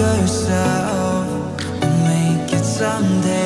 yourself. And make it someday.